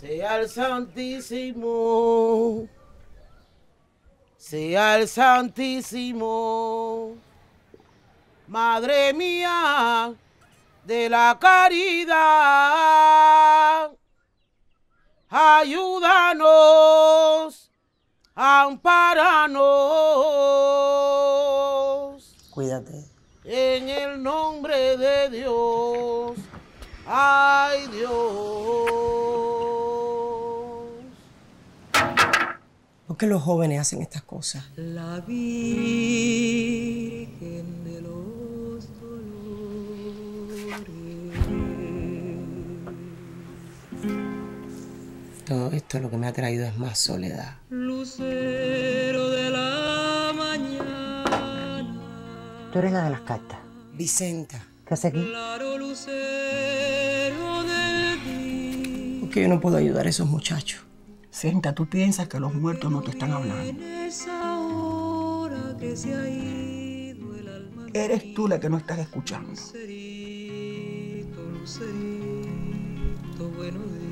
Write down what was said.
sea el Santísimo, sea el Santísimo, Madre mía de la caridad, ayúdanos, amparanos. Cuídate. En el nombre de Dios, ay Dios. ¿Por qué los jóvenes hacen estas cosas? La Virgen de los Dolores. Todo esto lo que me ha traído es más soledad. Lucero de la mañana. Tú eres la de las cartas. Vicenta, ¿Qué hace aquí? Claro lucero del día. ¿por qué yo no puedo ayudar a esos muchachos? Senta, tú piensas que los muertos no te están hablando. Eres tú la que no estás escuchando. Lucerito, lucerito, bueno de